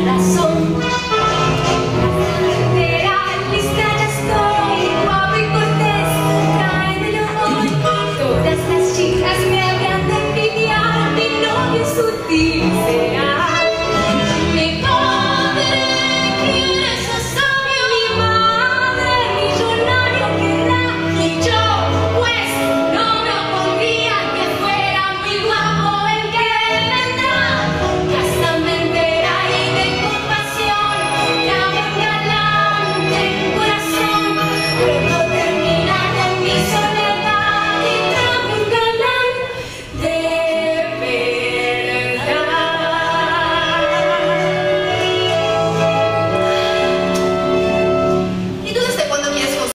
Gracias.